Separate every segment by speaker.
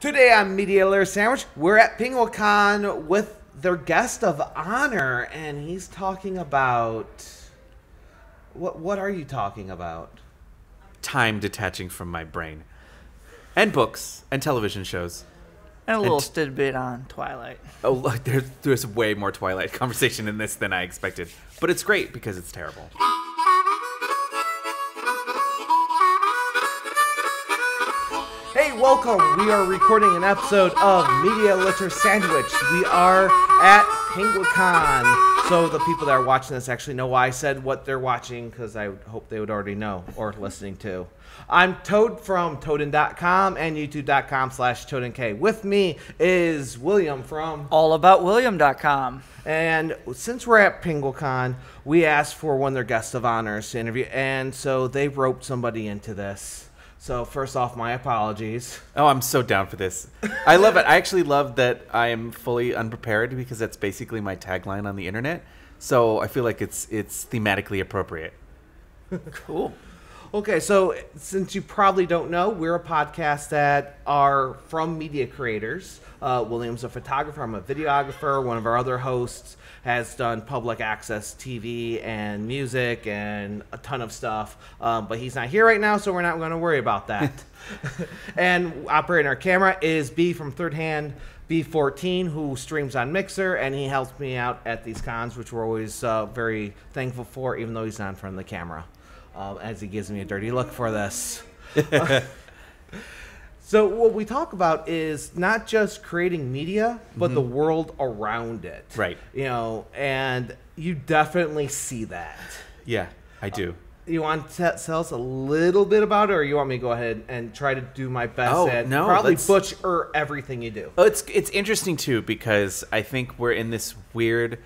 Speaker 1: Today on Media Litter Sandwich, we're at Penguicon with their guest of honor, and he's talking about what? What are you talking about?
Speaker 2: time detaching from my brain. And books and television shows.
Speaker 3: And a little
Speaker 2: And-
Speaker 3: tidbit on Twilight.
Speaker 2: Oh, look, there's, there's way more Twilight conversation in this than I expected. But it's great because it's terrible.
Speaker 1: Welcome. We are recording an episode of Media Litter Sandwich. We are at Penguicon. So the people that are watching this actually know why I said what they're watching because I hope they would already know or listening to. I'm Toad from Toaden.com and YouTube.com slash ToadenK. With me is William from
Speaker 3: Allaboutwilliam.com.
Speaker 1: And since we're at Penguicon, we asked for one of their guests of honors to interview, and so they roped somebody into this. So first off, my apologies.
Speaker 2: Oh, I'm so down for this. I love it. I actually love that I am fully unprepared because that's basically my tagline on the internet. So I feel like it's it's thematically appropriate.
Speaker 3: Cool.
Speaker 1: Okay, so since you probably don't know, we're a podcast that are from media creators. Uh, William's a photographer, I'm a videographer. One of our other hosts has done public access TV and music and a ton of stuff, um, but he's not here right now, so we're not going to worry about that. and operating our camera is B from Third Hand. B14, who streams on Mixer, and he helps me out at these cons, which we're always uh, very thankful for, even though he's not in front of the camera um, as he gives me a dirty look for this. so what we talk about is not just creating media, but the world around it.
Speaker 2: Right.
Speaker 1: You know, and you definitely see that.
Speaker 2: Yeah, I do.
Speaker 1: You want to tell us a little bit about it, or you want me to go ahead and try to do my best
Speaker 2: Oh,
Speaker 1: and
Speaker 2: no,
Speaker 1: probably butcher everything you do?
Speaker 2: Oh, it's it's interesting too because I think we're in this weird,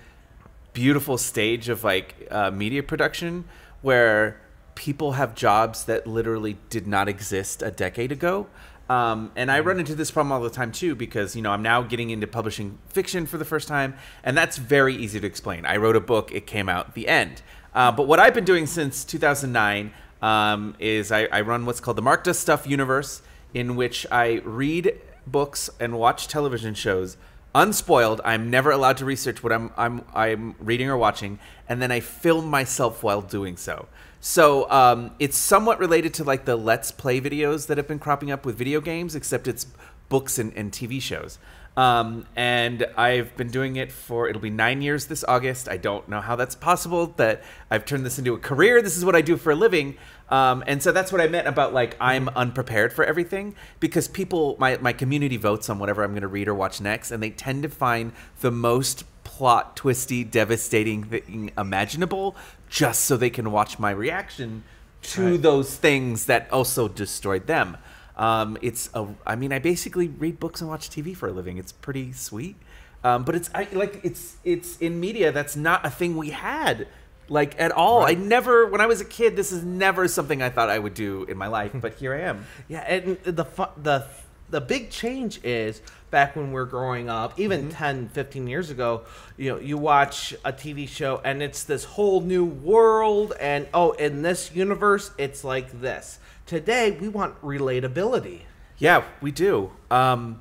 Speaker 2: beautiful stage of like uh, media production where people have jobs that literally did not exist a decade ago. Um, and I run into this problem all the time too because you know I'm now getting into publishing fiction for the first time, and that's very easy to explain. I wrote a book; it came out. The end. Uh, but what I've been doing since 2009 um, is I, I run what's called the Mark Does Stuff universe, in which I read books and watch television shows unspoiled. I'm never allowed to research what I'm I'm I'm reading or watching, and then I film myself while doing so. So um, it's somewhat related to like the Let's Play videos that have been cropping up with video games, except it's books and, and TV shows. Um, and I've been doing it for it'll be nine years this August. I don't know how that's possible that I've turned this into a career. This is what I do for a living. Um, and so that's what I meant about like I'm unprepared for everything because people, my, my community votes on whatever I'm going to read or watch next, and they tend to find the most plot twisty, devastating thing imaginable just so they can watch my reaction to
Speaker 1: Right.
Speaker 2: those things that also destroyed them. Um, it's a, I mean, I basically read books and watch TV for a living. It's pretty sweet. Um, but it's I, like it's it's in media that's not a thing we had like at all. I never when I was a kid this is never something I thought I would do in my life, but here I am.
Speaker 1: Yeah, and the fu- the the big change is back when we're growing up, even 10, 15 years ago, you know, you watch a TV show and it's this whole new world and oh, in this universe it's like this. Today we want relatability.
Speaker 2: Yeah, we do. Um,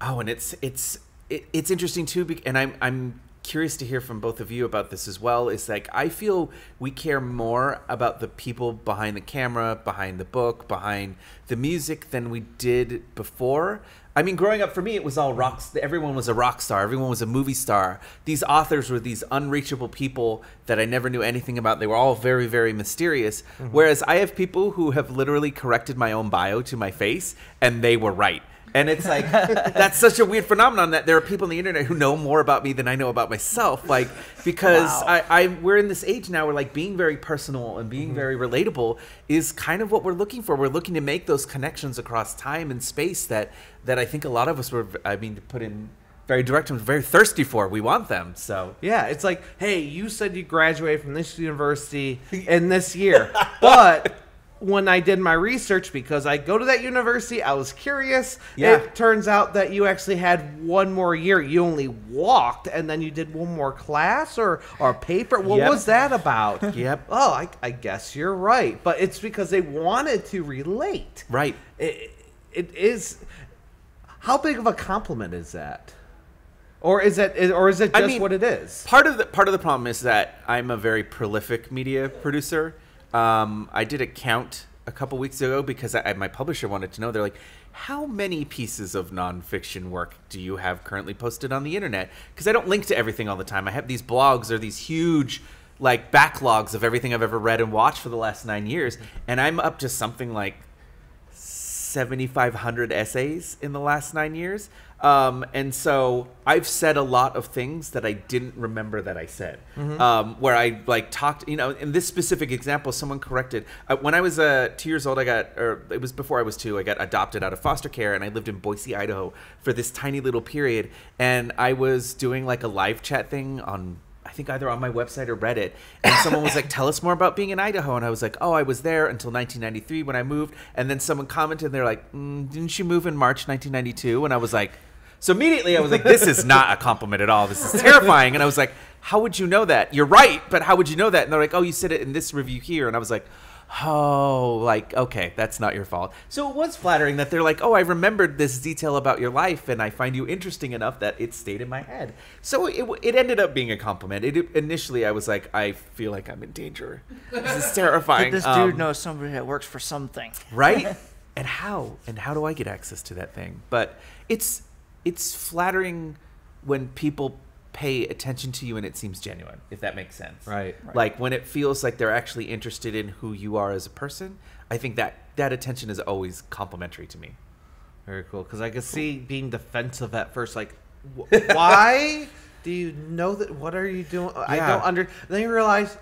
Speaker 2: oh, and it's it's it, it's interesting too, and I'm I'm curious to hear from both of you about this as well. Is like I feel we care more about the people behind the camera, behind the book, behind the music than we did before. I mean, growing up for me, it was all rocks. Everyone was a rock star. Everyone was a movie star. These authors were these unreachable people that I never knew anything about. They were all very, very mysterious. Mm-hmm. Whereas I have people who have literally corrected my own bio to my face, and they were right. And it's like that's such a weird phenomenon that there are people on the internet who know more about me than I know about myself. Like because
Speaker 3: Wow.
Speaker 2: I, I we're in this age now where like being very personal and being mm-hmm. very relatable is kind of what we're looking for. We're looking to make those connections across time and space that that I think a lot of us were I mean to put in very direct terms very thirsty for. We want them. So
Speaker 1: Yeah, it's like, hey, you said you graduated from this university in this year, but when I did my research, because I go to that university, I was curious.
Speaker 2: Yeah.
Speaker 1: It turns out that you actually had one more year. You only walked, and then you did one more class or or paper. What
Speaker 2: Yep.
Speaker 1: was that about?
Speaker 2: Yep.
Speaker 1: Oh, I, I guess you're right, but it's because they wanted to relate.
Speaker 2: right.
Speaker 1: It, it is. How big of a compliment is that? Or is it or is it
Speaker 2: I
Speaker 1: just
Speaker 2: mean,
Speaker 1: what it is?
Speaker 2: Part of the part of the problem is that I'm a very prolific media producer. Um, I did a count a couple weeks ago because I, my publisher wanted to know. They're like, "How many pieces of nonfiction work do you have currently posted on the internet?" Because I don't link to everything all the time. I have these blogs or these huge like backlogs of everything I've ever read and watched for the last nine years, and I'm up to something like 7,500 essays in the last nine years. Um, and so I've said a lot of things that I didn't remember that I said. Um, where I like talked, you know, in this specific example, someone corrected. Uh, when I was uh, two years old, I got, or it was before I was two, I got adopted out of foster care and I lived in Boise, Idaho for this tiny little period. And I was doing like a live chat thing on I think either on my website or Reddit, and someone was like, "Tell us more about being in Idaho." And I was like, "Oh, I was there until 1993 when I moved." And then someone commented, and they're like, mm, "Didn't you move in March 1992?" And I was like, so immediately I was like, "This is not a compliment at all. This is terrifying." And I was like, "How would you know that? You're right, but how would you know that?" And they're like, "Oh, you said it in this review here." And I was like. Oh, like okay, that's not your fault. So it was flattering that they're like, "Oh, I remembered this detail about your life, and I find you interesting enough that it stayed in my head." So it, it ended up being a compliment. It initially I was like, "I feel like I'm in danger. This is terrifying."
Speaker 3: Did this dude
Speaker 2: Um,
Speaker 3: know somebody that works for something?
Speaker 2: right and how and how do i get access to that thing but it's it's flattering when people pay attention to you and it seems genuine if that makes sense
Speaker 1: Right.
Speaker 2: like when it feels like they're actually interested in who you are as a person i think that that attention is always complimentary to me
Speaker 1: Very cool. Because I could see being defensive at first, like, wh- why do you know that? What are you doing? I don't under. Then you realize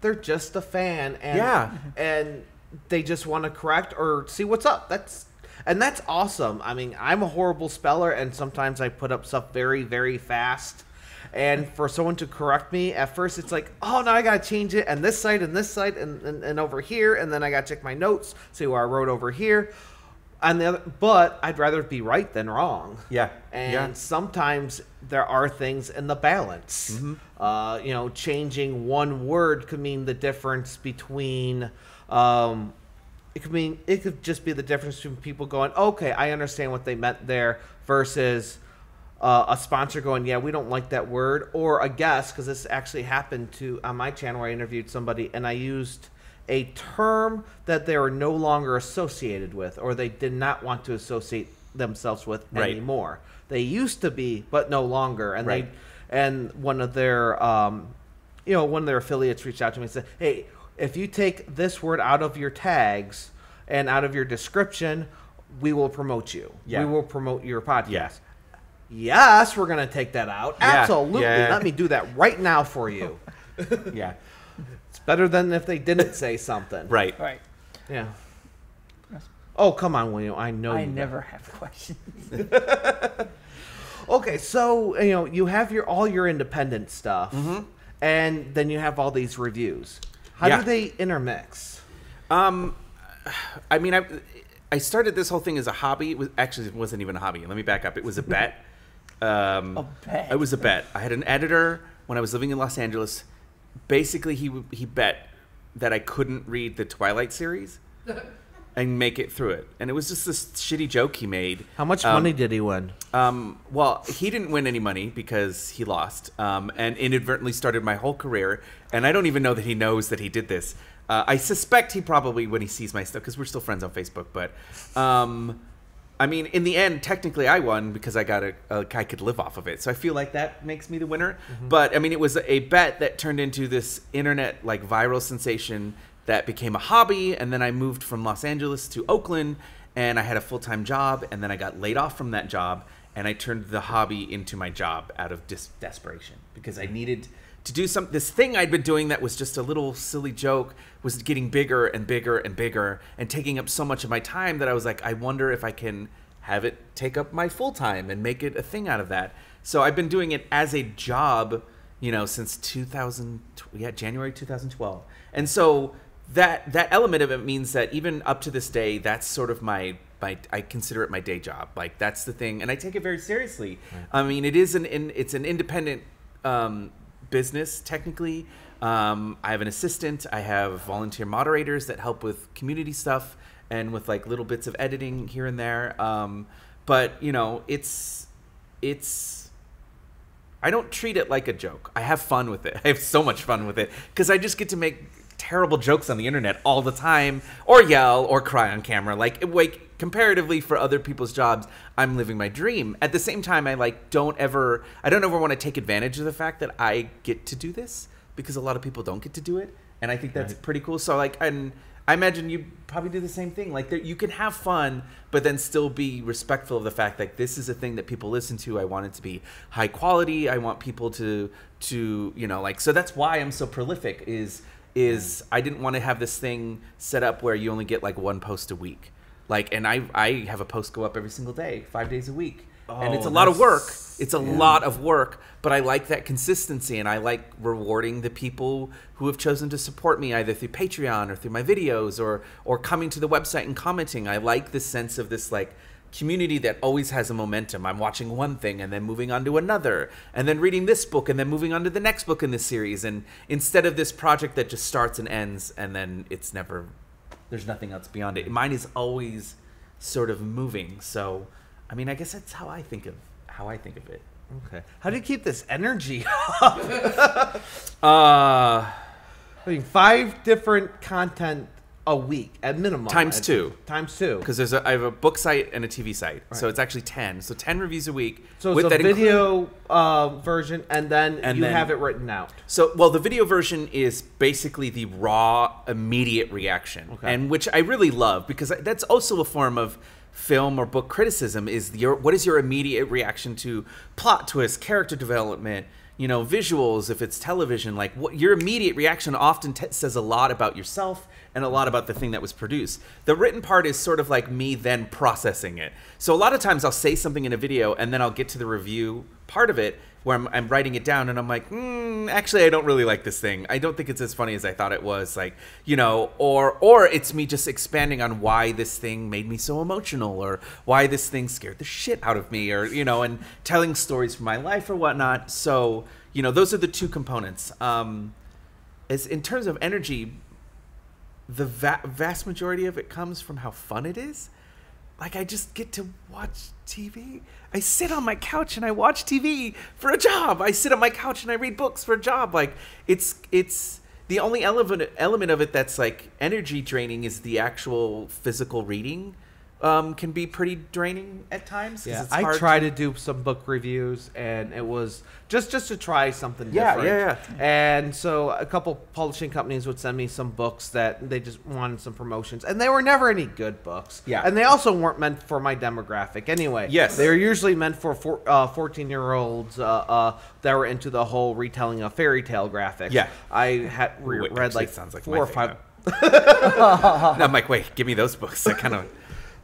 Speaker 1: they're just a fan, and
Speaker 2: Yeah.
Speaker 1: and they just want to correct or see what's up. That's and that's awesome. I mean, I'm a horrible speller, and sometimes I put up stuff very, very fast. And for someone to correct me, at first it's like, oh, now I gotta change it, and this side, and this side, and, and, and over here, and then I gotta check my notes, see what I wrote over here. And the other, but I'd rather be right than wrong.
Speaker 2: Yeah.
Speaker 1: And
Speaker 2: Yeah.
Speaker 1: sometimes there are things in the balance.
Speaker 2: Mm-hmm.
Speaker 1: Uh, you know, changing one word could mean the difference between. Um, it could mean it could just be the difference between people going, okay, I understand what they meant there, versus uh, a sponsor going, yeah, we don't like that word, or a guest because this actually happened to on my channel where I interviewed somebody and I used a term that they were no longer associated with, or they did not want to associate themselves with
Speaker 2: Right.
Speaker 1: anymore. They used to be, but no longer, and
Speaker 2: Right.
Speaker 1: they and one of their um, you know one of their affiliates reached out to me and said, hey, if you take this word out of your tags and out of your description, we will promote you.
Speaker 2: Yeah.
Speaker 1: We will promote your podcast.
Speaker 2: Yeah.
Speaker 1: Yes, we're going to take that out.
Speaker 2: Yeah,
Speaker 1: Absolutely.
Speaker 2: yeah.
Speaker 1: Let me do that right now for you.
Speaker 2: yeah
Speaker 1: It's better than if they didn't say something.
Speaker 2: right
Speaker 3: Right.
Speaker 1: Yeah. Oh, come on, William. I know
Speaker 3: I
Speaker 1: you
Speaker 3: never have questions.
Speaker 1: Okay, so you know you have your all your independent stuff,
Speaker 2: Mm-hmm.
Speaker 1: and then you have all these reviews. How
Speaker 2: Yeah.
Speaker 1: do they intermix?
Speaker 2: Um, I mean, I I started this whole thing as a hobby. It was actually it wasn't even a hobby. Let me back up. It was a bet. Um,
Speaker 3: A bet?
Speaker 2: It was a bet. I had an editor when I was living in Los Angeles. Basically, he he bet that I couldn't read the Twilight series and make it through it, and it was just this shitty joke he made.
Speaker 1: How much
Speaker 2: Um,
Speaker 1: money did he win?
Speaker 2: um, well, he didn't win any money because he lost, um, and inadvertently started my whole career. And I don't even know that he knows that he did this. Uh, I suspect he probably, when he sees my stuff, because we're still friends on Facebook. But, um, I mean, in the end, technically, I won because I got a, a I could live off of it. So I feel like that makes me the winner. But I mean, it was a bet that turned into this internet like viral sensation that became a hobby, and then I moved from Los Angeles to Oakland, and I had a full time job, and then I got laid off from that job, and I turned the hobby into my job out of dis- desperation because I needed to do some this thing I'd been doing that was just a little silly joke was getting bigger and bigger and bigger and taking up so much of my time that I was like, I wonder if I can have it take up my full time and make it a thing out of that. So I've been doing it as a job, you know, since 2000 yeah, January 2012. And so that that element of it means that even up to this day, that's sort of my my I consider it my day job. Like that's the thing, and I take it very seriously. I mean, it is an in, it's an independent um, business technically. Um, I have an assistant. I have volunteer moderators that help with community stuff and with like little bits of editing here and there. Um, but you know, it's it's I don't treat it like a joke. I have fun with it. I have so much fun with it because I just get to make terrible jokes on the internet all the time, or yell, or cry on camera. Like, like comparatively for other people's jobs, I'm living my dream. At the same time, I like don't ever, I don't ever want to take advantage of the fact that I get to do this because a lot of people don't get to do it, and I think that's pretty cool. So like, and I imagine you probably do the same thing. Like, there, you can have fun, but then still be respectful of the fact that this is a thing that people listen to. I want it to be high quality. I want people to to you know like. So that's why I'm so prolific. Is is I didn't want to have this thing set up where you only get like one post a week. Like, and I I have a post go up every single day, five days a week, and it's
Speaker 1: Oh,
Speaker 2: a lot of work. It's a lot of work, but I like that consistency, and I like rewarding the people who have chosen to support me either through Patreon or through my videos or or coming to the website and commenting. I like the sense of this like community that always has a momentum. I'm watching one thing and then moving on to another, and then reading this book and then moving on to the next book in this series. And instead of this project that just starts and ends and then it's never there's nothing else beyond it. Mine is always sort of moving. So, I mean, I guess that's how I think of how I think of it.
Speaker 1: Okay. How do you keep this energy?
Speaker 2: Uh,
Speaker 1: I mean, five different content a week at minimum.
Speaker 2: Times
Speaker 1: At-
Speaker 2: two.
Speaker 1: Times two.
Speaker 2: because there's a, I have a book site and a TV site, so it's actually ten. So ten reviews a week.
Speaker 1: So it's
Speaker 2: with
Speaker 1: a
Speaker 2: that inclu-
Speaker 1: video uh, version, and then
Speaker 2: And
Speaker 1: you
Speaker 2: then-
Speaker 1: have it written out.
Speaker 2: So, well, the video version is basically the raw, immediate reaction,
Speaker 1: Okay.
Speaker 2: and which I really love because that's also a form of film or book criticism. Is your what is your immediate reaction to plot twist, character development, you know, visuals? If it's television, like what your immediate reaction often says a lot about yourself and a lot about the thing that was produced. The written part is sort of like me then processing it. So a lot of times I'll say something in a video and then I'll get to the review part of it where I'm, I'm writing it down and I'm like, mm, actually, I don't really like this thing. I don't think it's as funny as I thought it was. Like, you know, or or it's me just expanding on why this thing made me so emotional, or why this thing scared the shit out of me, or you know, and telling stories from my life or whatnot. So, you know, those are the two components. Um, as in terms of energy, the va- vast majority of it comes from how fun it is. Like I just get to watch TV. I sit on my couch and I watch TV for a job. I sit on my couch and I read books for a job. Like it's it's the only element element of it that's like energy draining is the actual physical reading. Um, can be pretty draining at times.
Speaker 1: Yeah,
Speaker 2: it's
Speaker 1: I
Speaker 2: hard
Speaker 1: tried to do some book reviews, and it was just just to try something
Speaker 2: Yeah,
Speaker 1: different.
Speaker 2: yeah, yeah,
Speaker 1: And so a couple publishing companies would send me some books that they just wanted some promotions, and they were never any good books.
Speaker 2: Yeah.
Speaker 1: and they also weren't meant for my demographic anyway.
Speaker 2: Yes.
Speaker 1: they were usually meant for four, uh, 14 year olds uh, uh, that were into the whole retelling of fairy tale graphics.
Speaker 2: Yeah.
Speaker 1: I had re-
Speaker 2: Wait,
Speaker 1: read like
Speaker 2: sounds like
Speaker 1: four
Speaker 2: my
Speaker 1: or five.
Speaker 2: I'm like, wait, give me those books. I kind of.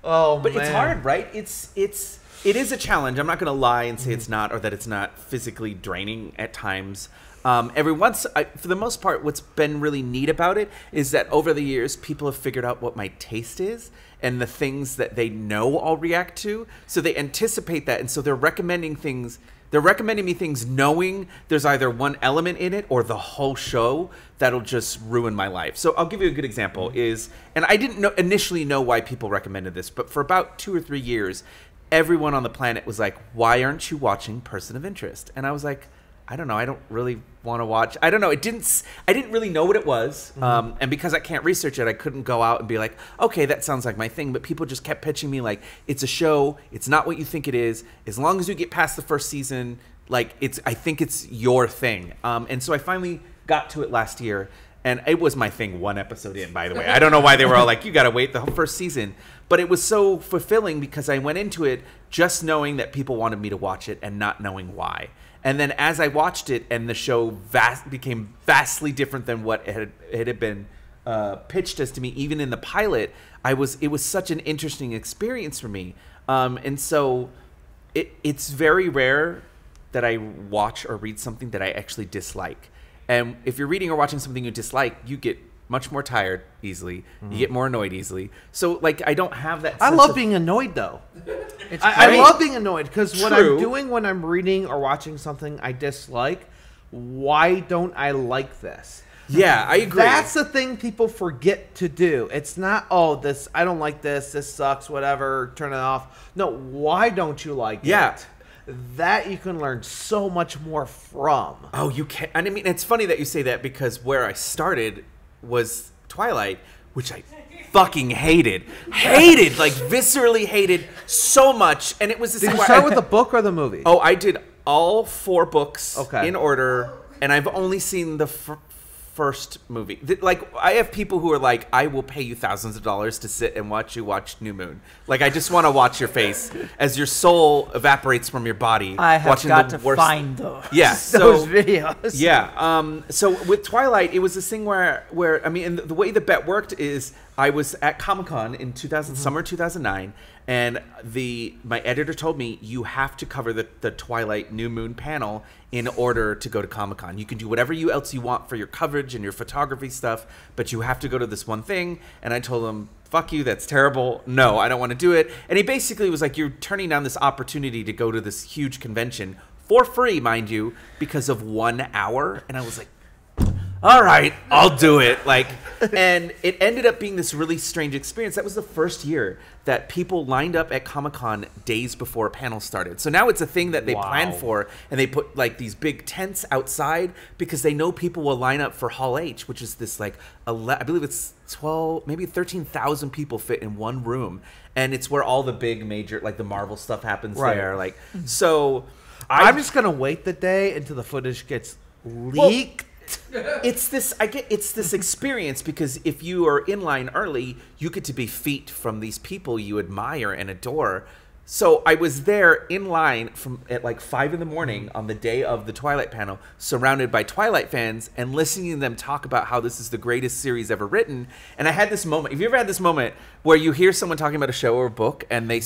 Speaker 1: Oh,
Speaker 2: but it's hard right? It's it's it is a challenge. I'm not going to lie and say it's not or that it's not physically draining at times. Um, every once I, for the most part what's been really neat about it is that over the years people have figured out what my taste is and the things that they know i'll react to. So they anticipate that and so they're recommending things they're recommending me things knowing there's either one element in it or the whole show that'll just ruin my life. So I'll give you a good example is and I didn't know initially know why people recommended this, but for about 2 or 3 years everyone on the planet was like, "Why aren't you watching Person of Interest?" And I was like, I don't know. I don't really want to watch. I don't know. It didn't. s- I didn't really know what it was, um, and because I can't research it, I couldn't go out and be like, okay, that sounds like my thing. But people just kept pitching me like, it's a show. It's not what you think it is. As long as you get past the first season, like it's. I think it's your thing. Um, and so I finally got to it last year, and it was my thing. One episode in, by the way. I don't know why they were all like, you got to wait the whole first season. But it was so fulfilling because I went into it just knowing that people wanted me to watch it and not knowing why. And then as I watched it, and the show vast became vastly different than what it had, it had been uh, pitched as to me, even in the pilot, I was it was such an interesting experience for me. Um, and so it, it's very rare that I watch or read something that I actually dislike. And if you're reading or watching something you dislike, you get much more tired easily. You mm-hmm. get more annoyed easily. So like I don't have that.
Speaker 1: I love
Speaker 2: of-
Speaker 1: being annoyed though.
Speaker 3: It's
Speaker 1: I, I love being annoyed because what I'm doing when I'm reading or watching something I dislike, why don't I like this?
Speaker 2: Yeah, I agree.
Speaker 1: That's the thing people forget to do. It's not, oh, this, I don't like this, this sucks, whatever, turn it off. No, why don't you like
Speaker 2: Yeah.
Speaker 1: it? That you can learn so much more from.
Speaker 2: Oh, you can. And I mean, it's funny that you say that because where I started was Twilight, which I fucking hated, hated, like viscerally hated so much. And it was this
Speaker 1: Did you start
Speaker 2: I-
Speaker 1: with the book or the movie?
Speaker 2: Oh, I did all four books
Speaker 1: Okay.
Speaker 2: in order, and I've only seen the first movie. Th- Like, I have people who are like, "I will pay you thousands of dollars to sit and watch you watch New Moon." Like, I just want to watch your face as your soul evaporates from your body.
Speaker 3: I have
Speaker 2: watching
Speaker 3: got
Speaker 2: the
Speaker 3: to
Speaker 2: worst-
Speaker 3: find those.
Speaker 2: Yeah,
Speaker 1: Those
Speaker 2: so
Speaker 1: videos.
Speaker 2: yeah. Um, so with Twilight, it was this thing where, where I mean, and the, the way the bet worked is I was at Comic Con in 2000, summer 2009, and the my editor told me you have to cover the, the Twilight New Moon panel in order to go to Comic Con. You can do whatever you else you want for your coverage and your photography stuff, but you have to go to this one thing. And I told him, "Fuck you, that's terrible. No, I don't want to do it." And he basically was like, "You're turning down this opportunity to go to this huge convention." For free, mind you, because of one hour. And I was like, all right, I'll do it. Like, and it ended up being this really strange experience. That was the first year that people lined up at Comic Con days before a panel started. So now it's a thing that they plan for, and they put like these big tents outside because they know people will line up for Hall H, which is this like, ele- I believe it's twelve, maybe thirteen thousand people fit in one room, and it's where all the big major like the Marvel stuff happens
Speaker 1: Right.
Speaker 2: there. Like, mm-hmm. so
Speaker 1: I'm just gonna wait the day until the footage gets leaked.
Speaker 2: It's this i get it's this experience because if you are in line early you get to be feet from these people you admire and adore. So i was there in line from at like five in the morning on the day of the twilight panel surrounded by twilight fans and listening to them talk about how this is the greatest series ever written. And i had this moment have you ever had this moment where you hear someone talking about a show or a book and they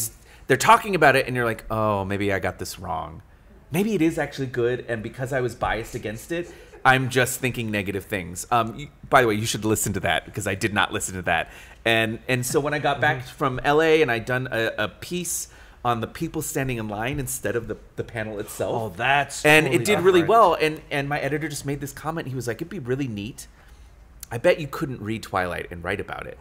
Speaker 2: they're talking about it and you're like oh maybe i got this wrong. Maybe it is actually good and because i was biased against it i'm just thinking negative things. Um, you, by the way you should listen to that because i did not listen to that. And and so when i got back from la and i'd done a, a piece on the people standing in line instead of the, the panel itself.
Speaker 1: Oh, that's
Speaker 2: and
Speaker 1: totally
Speaker 2: it did really well and and my editor just made this comment. He was like it'd be really neat. I bet you couldn't read twilight and write about it.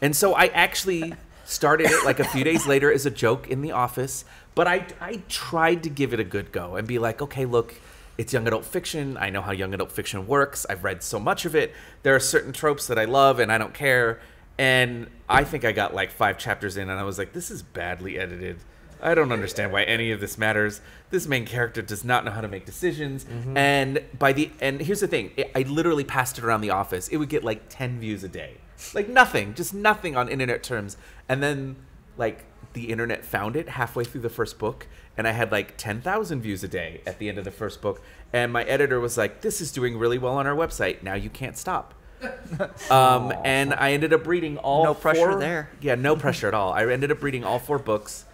Speaker 2: And so i actually started it like a few days later as a joke in the office but i i tried to give it a good go and be like okay look it's young adult fiction i know how young adult fiction works i've read so much of it there are certain tropes that i love and i don't care and i think i got like five chapters in and i was like this is badly edited I don't understand why any of this matters. This main character does not know how to make decisions. Mm-hmm. And by the and here's the thing, I I literally passed it around the office. It would get like 10 views a day. Like nothing, just nothing on internet terms. And then like the internet found it halfway through the first book and I had like 10,000 views a day at the end of the first book. And my editor was like, "This is doing really well on our website. Now you can't stop." um, and I ended up reading all
Speaker 3: No pressure
Speaker 2: four-
Speaker 3: there.
Speaker 2: Yeah, no pressure at all. I ended up reading all four books,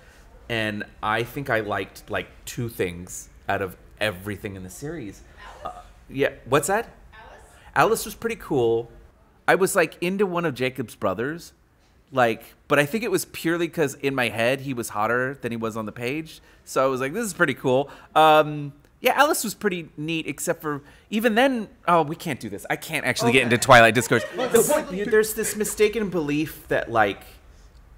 Speaker 2: and I think I liked like two things out of everything in the series. Uh, yeah, what's that? Alice. Alice was pretty cool. I was like into one of Jacob's brothers, like, but I think it was purely because in my head he was hotter than he was on the page. So I was like, this is pretty cool. Um, yeah, Alice was pretty neat, except for even then. Oh, we can't do this. I can't actually get into Twilight discourse. The point- there's this mistaken belief that like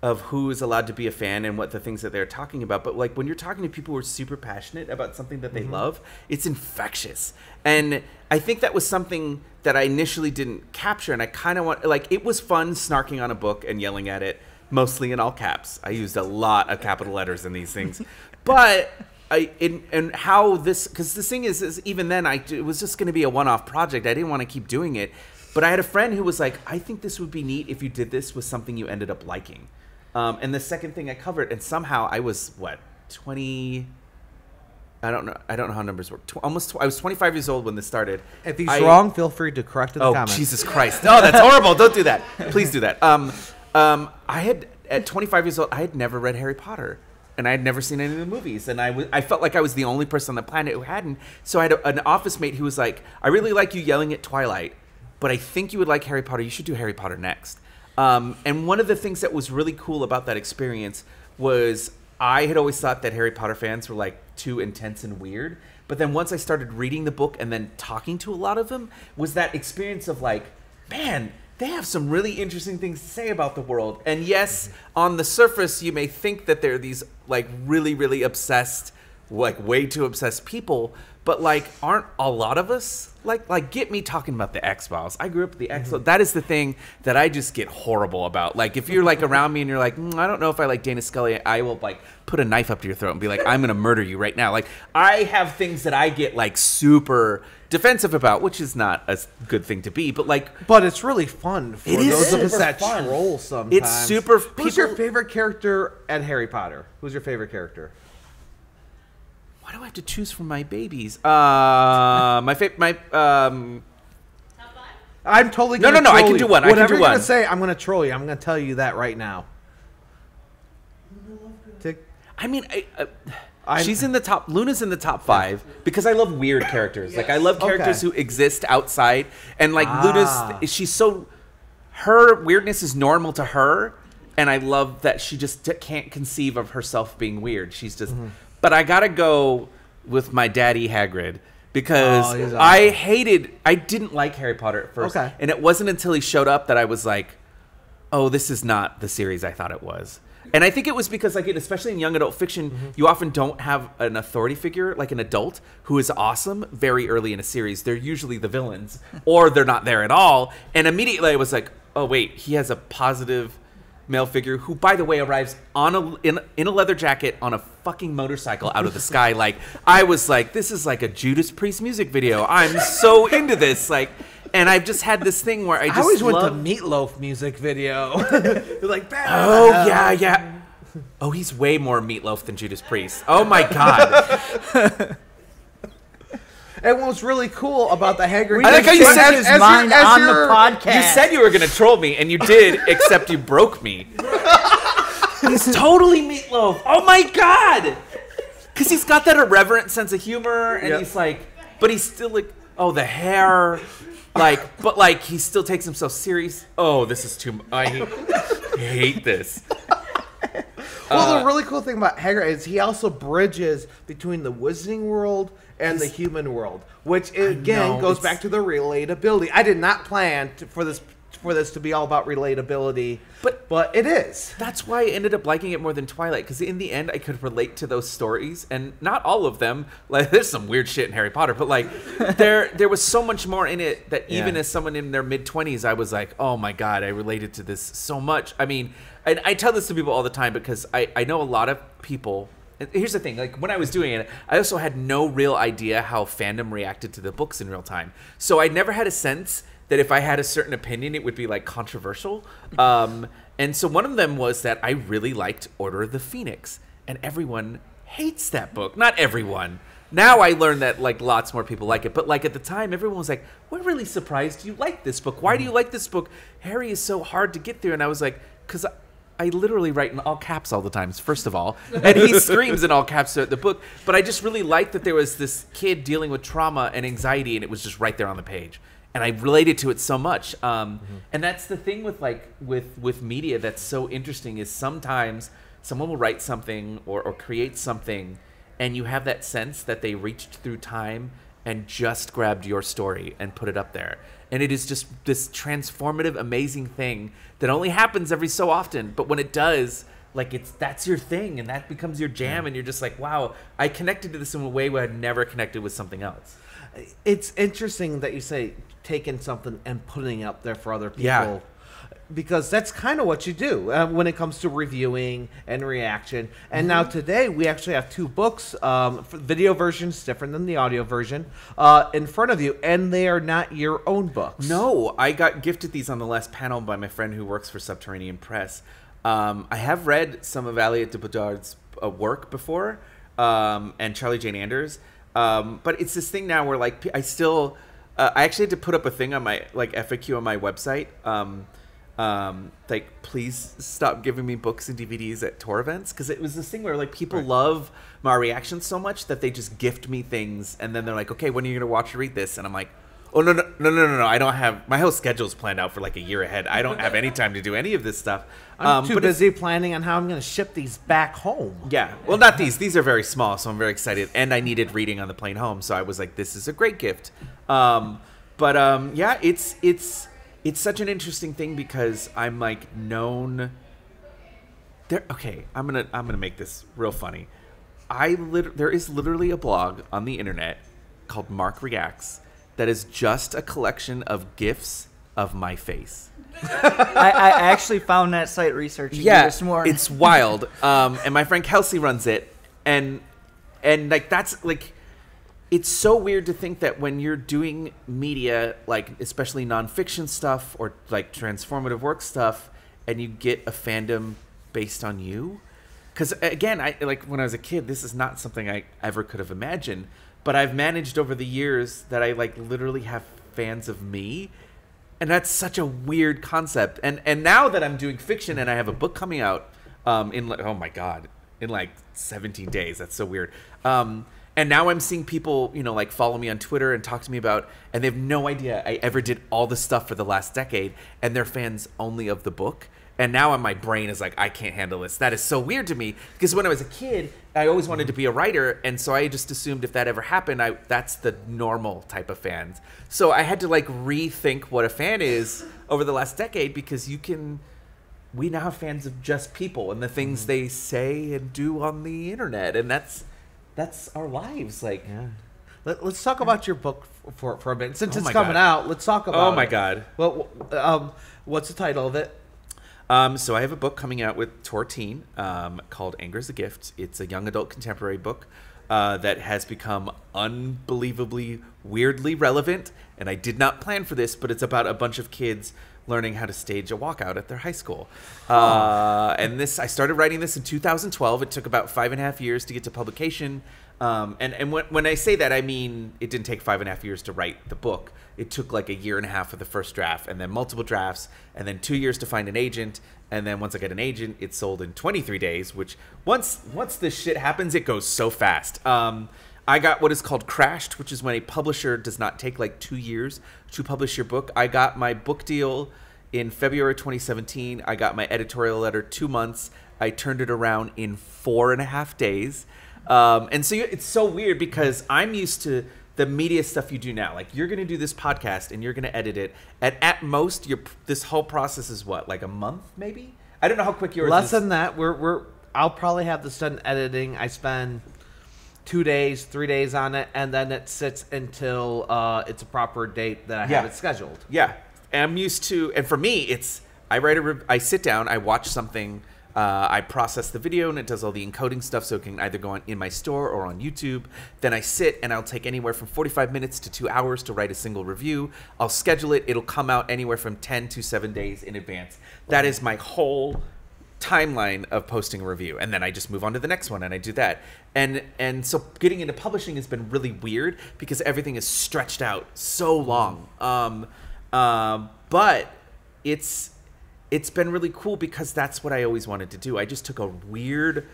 Speaker 2: of who is allowed to be a fan and what the things that they're talking about. But like when you're talking to people who are super passionate about something that they mm-hmm. love, it's infectious. And I think that was something that I initially didn't capture. And I kind of want like it was fun snarking on a book and yelling at it, mostly in all caps. I used a lot of capital letters in these things, but. I, in, and how this because the thing is, is even then I it was just going to be a one-off project. I didn't want to keep doing it, but I had a friend who was like, "I think this would be neat if you did this with something you ended up liking." Um, and the second thing I covered, and somehow I was what twenty. I don't know. I don't know how numbers work. Tw- almost. Tw- I was 25 years old when this started.
Speaker 1: If he's
Speaker 2: I-
Speaker 1: wrong, feel free to correct in the
Speaker 2: Oh
Speaker 1: comments.
Speaker 2: Jesus Christ! No, that's horrible. Don't do that. Please do that. Um, um, I had at 25 years old, I had never read Harry Potter, and I had never seen any of the movies, and I was I felt like I was the only person on the planet who hadn't. So I had a, an office mate who was like, "I really like you yelling at Twilight, but I think you would like Harry Potter. You should do Harry Potter next." Um, and one of the things that was really cool about that experience was I had always thought that Harry Potter fans were like too intense and weird. But then once I started reading the book and then talking to a lot of them, was that experience of like, man, they have some really interesting things to say about the world. And yes, on the surface, you may think that they're these like really, really obsessed, like way too obsessed people. But like, aren't a lot of us like like get me talking about the X Files? I grew up with the X Files. is the thing that I just get horrible about. Like, if you're like around me and you're like, mm, I don't know if I like Dana Scully, I will like put a knife up to your throat and be like, I'm gonna murder you right now. Like, I have things that I get like super defensive about, which is not a good thing to be. But like,
Speaker 1: But it's really fun for
Speaker 2: It is
Speaker 1: those of us
Speaker 2: super
Speaker 1: that
Speaker 2: fun.
Speaker 1: troll sometimes.
Speaker 2: It's super-
Speaker 1: Who's your favorite character at Harry Potter? Who's your favorite character?
Speaker 2: Why do I have to choose from my babies? Uh, my fa- my um.
Speaker 1: I'm totally
Speaker 2: No, no, no, I can
Speaker 1: you.
Speaker 2: do one, I can
Speaker 1: Whatever
Speaker 2: do
Speaker 1: you're gonna say, I'm gonna troll you. I'm gonna tell you that right now. Tick.
Speaker 2: I mean, I, uh, she's in the top. Luna's in the top five because I love weird characters. Like I love
Speaker 1: Okay.
Speaker 2: characters who exist outside, and like
Speaker 1: Ah.
Speaker 2: Luna's, she's so her weirdness is normal to her, and I love that she just can't conceive of herself being weird. She's just.
Speaker 1: Mm-hmm.
Speaker 2: But I gotta go with my daddy Hagrid because
Speaker 1: Oh, he's
Speaker 2: I
Speaker 1: awesome.
Speaker 2: hated. I didn't like Harry Potter at first,
Speaker 1: Okay.
Speaker 2: and it wasn't until he showed up that I was like, oh, this is not the series I thought it was. And I think it was because, like, especially in young adult fiction,
Speaker 1: Mm-hmm.
Speaker 2: you often don't have an authority figure, like an adult, who is awesome very early in a series. They're usually the villains, or they're not there at all. And immediately I was like, oh, wait, he has a positive male figure who, by the way, arrives on a in, in a leather jacket on a fucking motorcycle out of the sky. Like, I was like, this is like a Judas Priest music video. I'm so into this. Like, and I've just had this thing where I just
Speaker 1: I always went
Speaker 2: love-
Speaker 1: to Meatloaf music video. Like,
Speaker 2: Oh yeah, yeah. Oh, he's way more meatloaf than Judas Priest. Oh my god.
Speaker 1: And what was really cool about the Hagrid?
Speaker 2: I like how you
Speaker 1: as-
Speaker 2: said
Speaker 3: his
Speaker 1: your-
Speaker 3: mind
Speaker 1: as
Speaker 3: on the podcast.
Speaker 2: You said you were gonna troll me, and you did, except you broke me. he's totally meatloaf. Oh my god. Because he's got that irreverent sense of humor, and
Speaker 1: Yep.
Speaker 2: he's like, but he's still like, oh, the hair, like, but like he still takes himself serious. Oh, this is too. mu- I hate this.
Speaker 1: Well,
Speaker 2: Uh,
Speaker 1: the really cool thing about Hagrid is he also bridges between the Wizarding world and the human world, which again
Speaker 2: know,
Speaker 1: goes back to the relatability. I did not plan to, for this for this to be all about relatability,
Speaker 2: But-
Speaker 1: but it is.
Speaker 2: That's why I ended up liking it more than Twilight because in the end I could relate to those stories and not all of them. Like there's some weird shit in Harry Potter, but like there there was so much more in it that even
Speaker 1: Yeah.
Speaker 2: as someone in their mid twenties, I was like, oh my god, I related to this so much. I mean, I, I tell this to people all the time because I I know a lot of people. Here's the thing: like when I was doing it, I also had no real idea how fandom reacted to the books in real time. So I never had a sense that if I had a certain opinion, it would be like controversial. Um, and so one of them was that I really liked Order of the Phoenix, and everyone hates that book. Not everyone. Now I learned that like lots more people like it, but like at the time, everyone was like, "We're really surprised you like this book. Why do you like this book? Harry is so hard to get through." And I was like, "Cause." I, I literally write in all caps all the times, first of all. And he screams in all caps throughout the book. But I just really liked that there was this kid dealing with trauma and anxiety, and it was just right there on the page. And I related to it so much. Um, And that's the thing with like with with media that's so interesting is sometimes someone will write something or, or create something, and you have that sense that they reached through time and just grabbed your story and put it up there. And it is just this transformative, amazing thing that only happens every so often. But when it does, like it's that's your thing and that becomes your jam, and you're just like, wow, I connected to this in a way where I'd never connected with something else.
Speaker 1: It's interesting that you say taking something and putting it up there for other people.
Speaker 2: Yeah.
Speaker 1: Because that's kind of what you do uh, when it comes to reviewing and reaction. And now today we actually have two books. Um, for video versions different than the audio version uh, in front of you, and they are not your own books.
Speaker 2: No, I got gifted these on the last panel by my friend who works for Subterranean Press. Um, I have read some of Aliette de Bodard's uh, work before, um, and Charlie Jane Anders. Um, but it's this thing now where like I still, uh, I actually had to put up a thing on my like FAQ on my website. Um, um, like please stop giving me books and DVDs at tour events because it was this thing where like people love my reactions so much that they just gift me things and then they're like, okay, when are you gonna watch or read this? And I'm like, Oh no no no no no no! I don't have my whole schedule's planned out for like a year ahead. I don't have any time to do any of this stuff.
Speaker 1: I'm
Speaker 2: Um,
Speaker 1: too busy planning on how I'm going to ship these back home.
Speaker 2: Yeah. Well, not these. These are very small, so I'm very excited. And I needed reading on the plane home, so I was like, "This is a great gift." Um, but um, yeah, it's it's it's such an interesting thing because I'm like known. There. Okay, I'm gonna I'm gonna make this real funny. I lit- there is literally a blog on the internet called Mark Reacts that is just a collection of gifs of my face.
Speaker 3: I, I actually found that site researching
Speaker 2: yeah,
Speaker 3: this morning.
Speaker 2: it's wild. Um, and my friend Kelsey runs it, and and like that's like, it's so weird to think that when you're doing media, like especially nonfiction stuff or like transformative work stuff, and you get a fandom based on you, because again, I like when I was a kid, this is not something I ever could have imagined. But I've managed over the years that I like literally have fans of me and that's such a weird concept. And and now that i'm doing fiction and i have a book coming out um in like oh my god in like 17 days that's so weird. Um and now i'm seeing people you know like follow me on twitter and talk to me about and they have no idea i ever did all this stuff for the last decade and they're fans only of the book and now my brain is like i can't handle this that is so weird to me because when i was a kid i always wanted to be a writer and so i just assumed if that ever happened i that's the normal type of fans so i had to like rethink what a fan is over the last decade because you can we now have fans of just people and the things they say and do on the internet and that's that's our lives like
Speaker 1: Yeah. Let, us talk about your book for, for a minute. Since
Speaker 2: Oh
Speaker 1: it's coming
Speaker 2: God.
Speaker 1: out, let's talk about
Speaker 2: oh my
Speaker 1: it.
Speaker 2: god
Speaker 1: Well, um, what's the title of it?
Speaker 2: Um, so I have a book coming out with Tor Teen um, called "Anger is a Gift." It's a young adult contemporary book uh, that has become unbelievably weirdly relevant, and I did not plan for this, but it's about a bunch of kids learning how to stage a walkout at their high school. Uh, and this, I started writing this in 2012. It took about five and a half years to get to publication. Um, and and when, when I say that, I mean it didn't take five and a half years to write the book. It took like a year and a half for the first draft, and then multiple drafts, and then two years to find an agent. And then once I get an agent, it sold in 23 days. Which once once this shit happens, it goes so fast. Um, I got what is called crashed, which is when a publisher does not take like two years to publish your book. I got my book deal in February 2017. I got my editorial letter two months. I turned it around in four and a half days. Um, and so you- it's so weird because I'm used to the media stuff you do now. Like you're going to do this podcast and you're going to edit it. At at most, your this whole process is what like a month, maybe. I don't know how quick yours
Speaker 1: Less
Speaker 2: is.
Speaker 1: than that. We're we're. I'll probably have this done editing. I spend two days, three days on it, and then it sits until uh, it's a proper date that I
Speaker 2: Yeah.
Speaker 1: have it scheduled.
Speaker 2: Yeah, and I'm used to, and for me, it's I write a, re- I sit down, I watch something, uh, I process the video, and it does all the encoding stuff, so it can either go on in my store or on YouTube. Then I sit, and I'll take anywhere from 45 minutes to two hours to write a single review. I'll schedule it; it'll come out anywhere from 10 to seven days in advance. That is my whole timeline of posting a review and then I just move on to the next one and I do that. And and so getting into publishing has been really weird because everything is stretched out so long. Um um but it's it's been really cool because that's what I always wanted to do. I just took a weird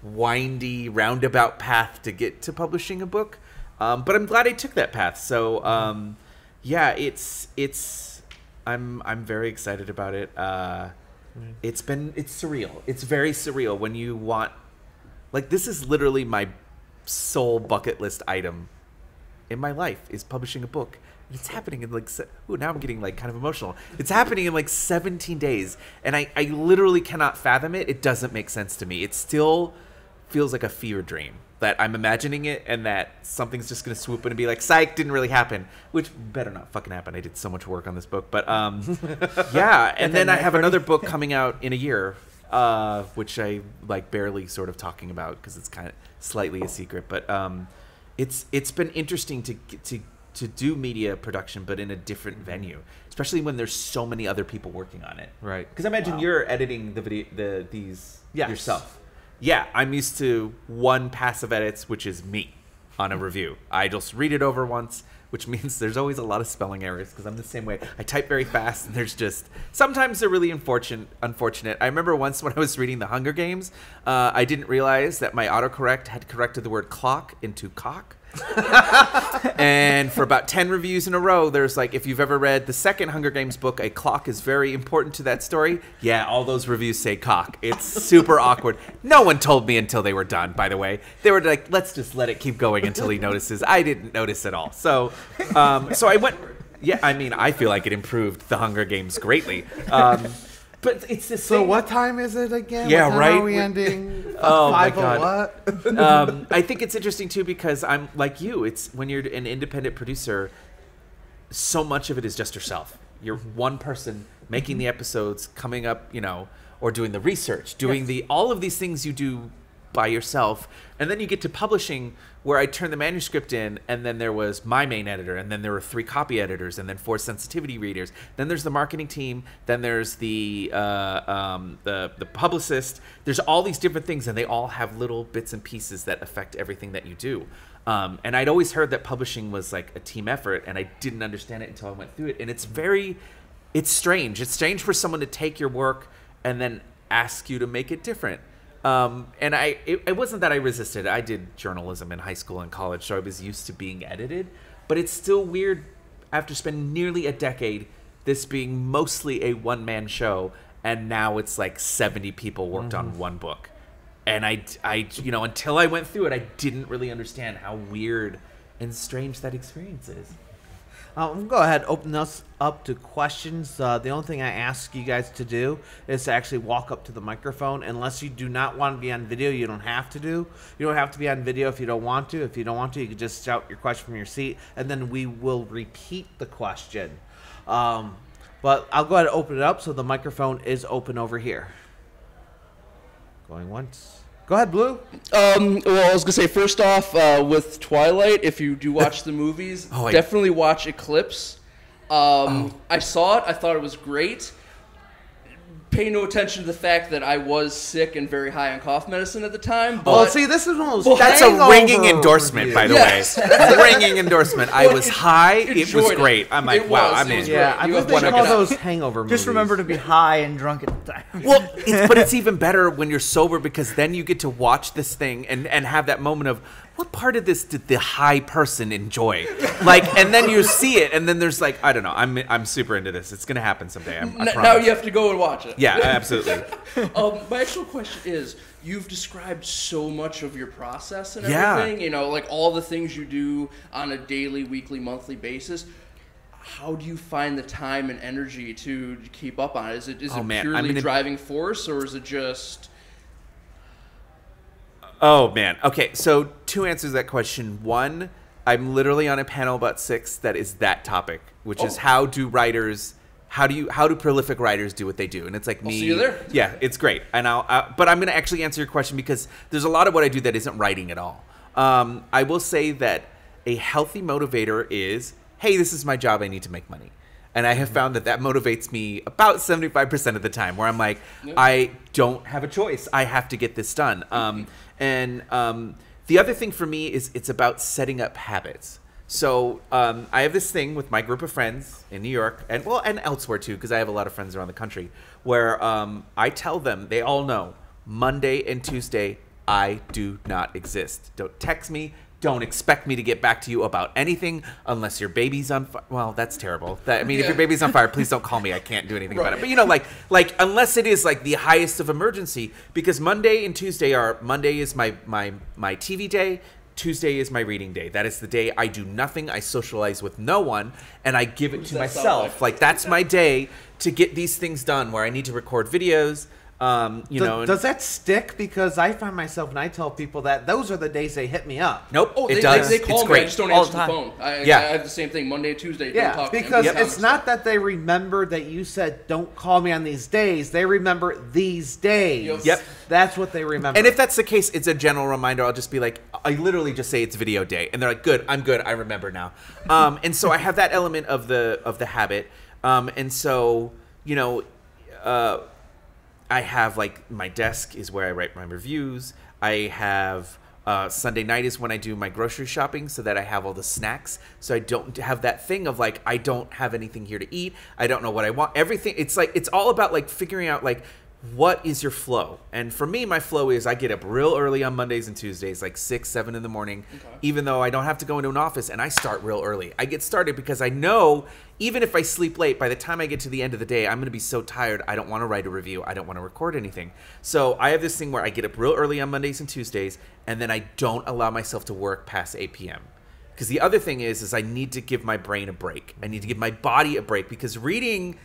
Speaker 2: windy roundabout path to get to publishing a book. Um, but I'm glad I took that path. So um, yeah, it's it's I'm I'm very excited about it. Uh, it's been it's surreal. It's very surreal when you want like this is literally my sole bucket list item in my life is publishing a book. And it's happening in like se- ooh now I'm getting like kind of emotional. It's happening in like 17 days, and I I literally cannot fathom it. It doesn't make sense to me. It still feels like a fever dream that I'm imagining it, and that something's just gonna swoop in and be like, "Psych, didn't really happen," which better not fucking happen. I did so much work on this book, but um, yeah. And then I have another book coming out in a year, uh, which I like barely sort of talking about because it's kind of slightly a secret, but um, it's it's been interesting to to to do media production, but in a different venue, especially when there's so many other people working on it.
Speaker 1: Right.
Speaker 2: Because I imagine you're editing the video, the these
Speaker 1: Yes.
Speaker 2: yourself. Yeah, I'm used to one passive edits, which is me on a review. I just read it over once, which means there's always a lot of spelling errors because I'm the same way. I type very fast, and there's just sometimes they're really unfortunate. Unfortunate. I remember once when I was reading The Hunger Games, uh, I didn't realize that my autocorrect had corrected the word clock into cock. And for about 10 reviews in a row, there's like, if you've ever read the second Hunger Games book, a clock is very important to that story. Yeah, all those reviews say cock. It's super awkward. No one told me until they were done, by the way. They were like, let's just let it keep going until he notices. I didn't notice at all. So, um, so I went, yeah, I mean, I feel like it improved the Hunger Games greatly. Um, but it's the
Speaker 1: So what time is it again?
Speaker 2: Yeah,
Speaker 1: what time
Speaker 2: right?
Speaker 1: Are we
Speaker 2: We-
Speaker 1: ending?
Speaker 2: Oh, my
Speaker 1: Five
Speaker 2: God.
Speaker 1: what?
Speaker 2: um, I think it's interesting too because I'm like you. It's when you're an independent producer, so much of it is just yourself. You're one person making the episodes, coming up, you know, or doing the research, doing the all of these things you do by yourself, and then you get to publishing where I turned the manuscript in, and then there was my main editor, and then there were three copy editors, and then four sensitivity readers. Then there's the marketing team. Then there's the uh, um, the the publicist. There's all these different things, and they all have little bits and pieces that affect everything that you do. Um, and I'd always heard that publishing was like a team effort, and I didn't understand it until I went through it. And it's very, it's strange. It's strange for someone to take your work and then ask you to make it different. Um, and I, it, it wasn't that I resisted. I did journalism in high school and college, so I was used to being edited. But it's still weird after spending nearly a decade, this being mostly a one man show, and now it's like 70 people worked on one book. And I, I, you know, until I went through it, I didn't really understand how weird and strange that experience is.
Speaker 1: Um, I'm gonna go ahead, and open us up to questions. Uh, the only thing I ask you guys to do is to actually walk up to the microphone. Unless you do not want to be on video, you don't have to do. You don't have to be on video if you don't want to. If you don't want to, you can just shout your question from your seat, and then we will repeat the question. Um, but I'll go ahead and open it up so the microphone is open over here. Going once. Go ahead, Blue.
Speaker 4: Um, well, I was gonna say first off, uh, with Twilight, if you do watch the movies,
Speaker 2: Oh,
Speaker 4: definitely watch Eclipse. Um, I saw it. I thought it was great. Pay no attention to the fact that I was sick and very high on cough medicine at the time. Oh, but
Speaker 1: Well, see, this is one of those.
Speaker 4: Well,
Speaker 2: That's a ringing endorsement, by the
Speaker 4: Yes.
Speaker 2: way. ringing endorsement. I was high. It was
Speaker 4: enjoyed it.
Speaker 2: great. I'm like,
Speaker 4: It
Speaker 2: wow,
Speaker 4: was.
Speaker 2: I'm in.
Speaker 1: Yeah, I
Speaker 4: You
Speaker 1: think
Speaker 4: have
Speaker 1: they
Speaker 4: to check
Speaker 1: call those hangover movies.
Speaker 3: Just remember to be high and drunk at the time.
Speaker 2: Well, it's, but it's even better when you're sober because then you get to watch this thing and, and have that moment of what part of this did the high person enjoy? Like, and then you see it, and then there's like, I don't know. I'm I'm super into this. It's gonna happen someday. I'm, I
Speaker 4: N- now you have to go and watch it.
Speaker 2: yeah, absolutely.
Speaker 4: Um, my actual question is: You've described so much of your process and everything. Yeah. You know, like all the things you do on a daily, weekly, monthly basis. How do you find the time and energy to keep up on it? Is it is
Speaker 2: Oh,
Speaker 4: it
Speaker 2: man,
Speaker 4: purely
Speaker 2: gonna-
Speaker 4: driving force, or is it just?
Speaker 2: Oh man. Okay, so two answers to that question. One, I'm literally on a panel about six that is that topic, which is
Speaker 4: Oh.
Speaker 2: how do writers, how do you, how do prolific writers do what they do? And it's like
Speaker 4: I'll
Speaker 2: me.
Speaker 4: see you there.
Speaker 2: Yeah, it's great. And I'll, uh, but I'm going to actually answer your question because there's a lot of what I do that isn't writing at all. Um, I will say that a healthy motivator is, hey, this is my job. I need to make money. And I have found that that motivates me about 75% of the time, where I'm like, I don't have a choice. I have to get this done. Um, and um, the other thing for me is it's about setting up habits. So um, I have this thing with my group of friends in New York, and well, and elsewhere too, because I have a lot of friends around the country, where um, I tell them they all know Monday and Tuesday I do not exist. Don't text me. Don't expect me to get back to you about anything unless your baby's on fire. Well, that's terrible. That, I mean, if your baby's on fire, please don't call me. I can't do anything about it. But you know, like, like unless it is like the highest of emergency, because Monday and Tuesday are Monday is my my my TV day. Tuesday is my reading day. That is the day I do nothing. I socialize with no one, and I give it to myself.
Speaker 4: Like
Speaker 2: that's my day to get these things done. Where I need to record videos. Um, you
Speaker 1: Does,
Speaker 2: know,
Speaker 1: does that stick? Because I find myself, and I tell people that those are the days they hit me up.
Speaker 2: nope.
Speaker 4: Oh,
Speaker 2: it
Speaker 4: they,
Speaker 2: does.
Speaker 4: They, they call
Speaker 2: it's
Speaker 4: me.
Speaker 2: great.
Speaker 4: I just don't
Speaker 3: All
Speaker 4: answer
Speaker 3: the
Speaker 4: the phone. I,
Speaker 2: Yeah.
Speaker 4: I have the same thing. Monday, Tuesday. don't
Speaker 1: Yeah,
Speaker 4: talk
Speaker 1: because
Speaker 4: Yep.
Speaker 1: it's not that they remember that you said don't call me on these days. They remember these days.
Speaker 2: Yep.
Speaker 1: That's what they remember.
Speaker 2: And if that's the case, it's a general reminder. I'll just be like, I literally just say it's video day, and they're like, "Good, I'm good. I remember now." Um, and so I have that element of the of the habit. Um, and so you know, uh, I have like my desk is where I write my reviews. I have uh, Sunday night is when I do my grocery shopping, so that I have all the snacks. So I don't have that thing of like I don't have anything here to eat. I don't know what I want. Everything. It's like it's all about like figuring out like what is your flow? And for me, my flow is I get up real early on Mondays and Tuesdays, like six, seven in the morning, even though I don't have to go into an office, and I start real early. I get started because I know even if I sleep late, by the time I get to the end of the day, I'm going to be so tired. I don't want to write a review. I don't want to record anything. So I have this thing where I get up real early on Mondays and Tuesdays, and then I don't allow myself to work past 8 p.m. Because the other thing is, is I need to give my brain a break. I need to give my body a break because reading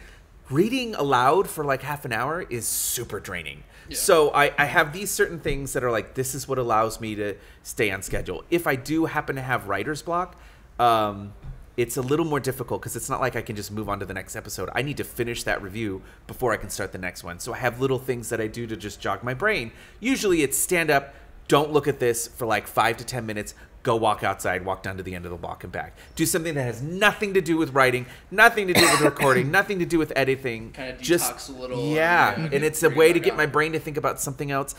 Speaker 2: reading aloud for like half an hour is super draining. So I, I have these certain things that are like this is what allows me to stay on schedule. If I do happen to have writer's block, um, it's a little more difficult because it's not like I can just move on to the next episode. I need to finish that review before I can start the next one. So I have little things that I do to just jog my brain. Usually it's stand up, don't look at this for like five to ten minutes go walk outside walk down to the end of the block and back. Do something that has nothing to do with writing nothing to do with recording nothing to do with editing.
Speaker 4: Kinda
Speaker 2: just
Speaker 4: detox a little,
Speaker 2: yeah,
Speaker 4: yeah,
Speaker 2: and it's a way to get
Speaker 4: out.
Speaker 2: my brain to think about something else.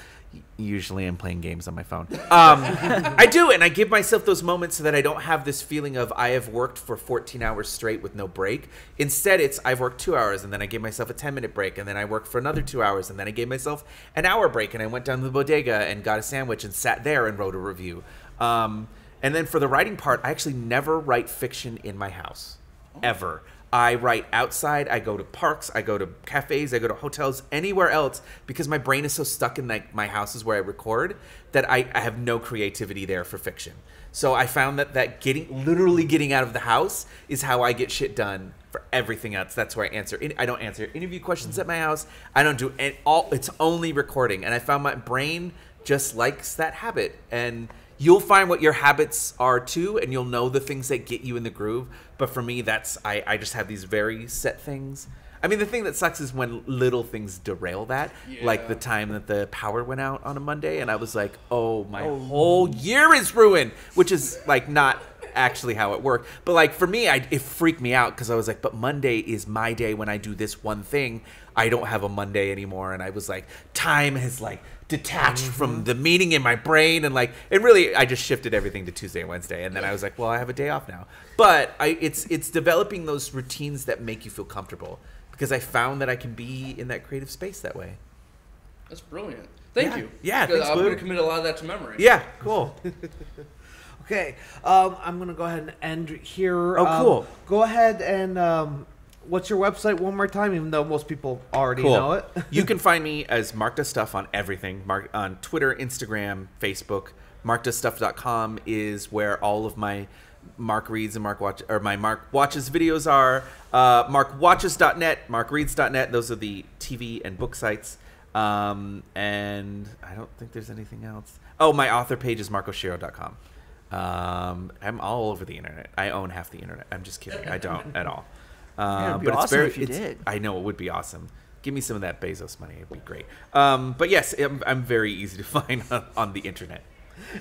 Speaker 2: Usually i'm playing games on my phone. Um, i do and i give myself those moments so that i don't have this feeling of i have worked for 14 hours straight with no break. Instead it's i've worked two hours and then i gave myself a 10 minute break and then i worked for another two hours and then i gave myself an hour break and i went down to the bodega and got a sandwich and sat there and wrote a review um, and then for the writing part i actually never write fiction in my house ever. I write outside. I go to parks. I go to cafes. I go to hotels. Anywhere else because my brain is so stuck in like my house is where I record that I, I have no creativity there for fiction. So I found that that getting literally getting out of the house is how I get shit done for everything else. That's where I answer. I don't answer interview questions at my house. I don't do any, all. It's only recording, and I found my brain just likes that habit and you'll find what your habits are too and you'll know the things that get you in the groove. But for me that's i, I just have these very set things. I mean the thing that sucks is when little things derail that like the time that the power went out on a monday and i was like oh my oh, whole year is ruined which is like not actually how it worked. But like for me I, it freaked me out because i was like but monday is my day when i do this one thing. I don't have a monday anymore. And i was like time has like detached from the meaning in my brain and like and really I just shifted everything to Tuesday and Wednesday and then I was like well I have a day off now but I it's it's developing those routines that make you feel comfortable because I found that I can be in that creative space that way
Speaker 4: That's brilliant. Thank
Speaker 2: Yeah.
Speaker 4: you.
Speaker 2: Yeah, thanks,
Speaker 4: I'm
Speaker 2: Blue.
Speaker 4: going to commit a lot of that to memory.
Speaker 2: yeah cool
Speaker 1: Okay, um, I'm gonna go ahead and end here.
Speaker 2: Oh,
Speaker 1: Um,
Speaker 2: cool.
Speaker 1: Go ahead and um, what's your website one more time? Even though most people already know it.
Speaker 2: you can find me as Mark Does Stuff on everything. Mark on Twitter, Instagram, Facebook. MarkDoesStuff.com is where all of my Mark Reads and Mark Watch or my Mark Watches videos are. Uh, MarkWatches.net, MarkReads.net. Those are the TV and book sites. Um, and I don't think there's anything else. Oh, my author page is markoshiro.com. Um, I'm all over the internet. I own half the internet. I'm just kidding. I don't at all. Uh,
Speaker 3: it'd be
Speaker 2: but it's very,
Speaker 3: if you
Speaker 2: it's-
Speaker 3: did.
Speaker 2: I know it would be awesome. Give me some of that Bezos money. It'd be great. Um, but yes, I'm, I'm very easy to find on, on the internet.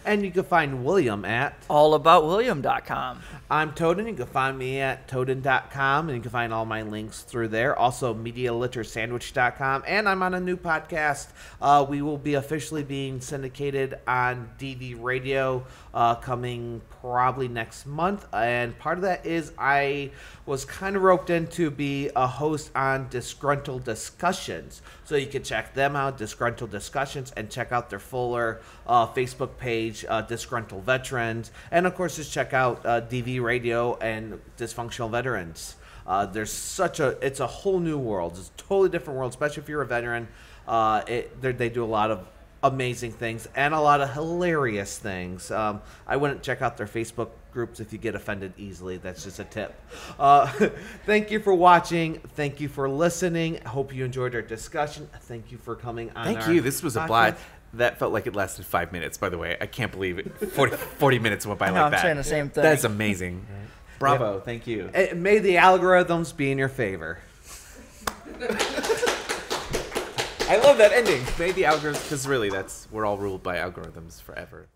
Speaker 1: And you can find William at
Speaker 3: Allaboutwilliam.com.
Speaker 1: I'm Toaden. You can find me at Toaden.com and you can find all my links through there. Also, MediaLitterSandwich.com. And I'm on a new podcast. Uh, we will be officially being syndicated on DD Radio uh, coming probably next month. And part of that is I was kind of roped in to be a host on Disgruntled Discussions. So you can check them out, Disgruntled Discussions, and check out their fuller uh, Facebook page, uh, Disgruntled Veterans. And of course, just check out uh, DV Radio and Dysfunctional Veterans. Uh, there's such a, it's a whole new world. It's a totally different world, especially if you're a veteran. Uh, it, they do a lot of amazing things and a lot of hilarious things. Um, I wouldn't check out their Facebook groups if you get offended easily. That's just a tip. Uh, thank you for watching. Thank you for listening. Hope you enjoyed our discussion. Thank you for coming on.
Speaker 2: Thank
Speaker 1: our
Speaker 2: you. This was a blast. That felt like it lasted five minutes, by the way. I can't believe it. 40, 40 minutes went by
Speaker 3: I know,
Speaker 2: like
Speaker 3: I'm
Speaker 2: that.
Speaker 3: saying the same thing.
Speaker 2: That's amazing. Bravo. Thank you.
Speaker 1: And may the algorithms be in your favor.
Speaker 2: I love that ending. May the algorithms, because really, that's we're all ruled by algorithms forever.